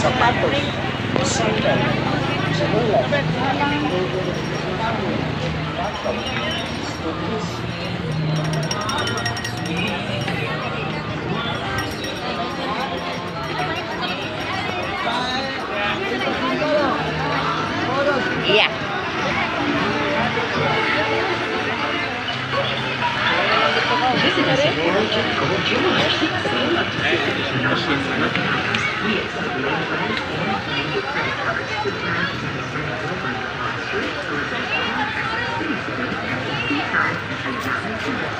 sapatos, sandálias, cebolas, pátano, isso. Visitor, We accept the enterprise and any credit cards. to the center of the Street, Suicide Access City Center, and Seaside, and Mountain Tour.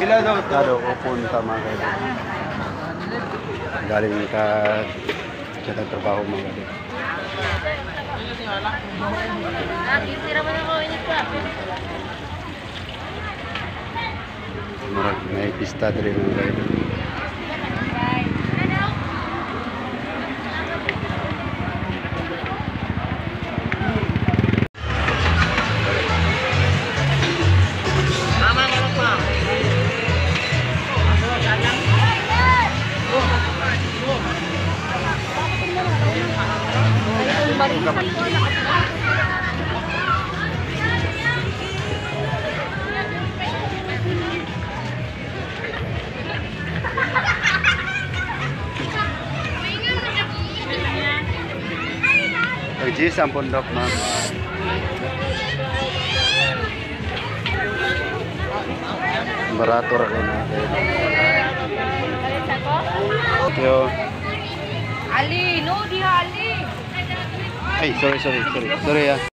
Ilado ko. Ilado ko punta mga kaibigan. Galing ka sa trabaho mga kaibigan. Murag, may pista din mga kaibigan. kapan. Uji sampun dok mam. Beratur kan. Yo. Ali. はいそれそれそれそれや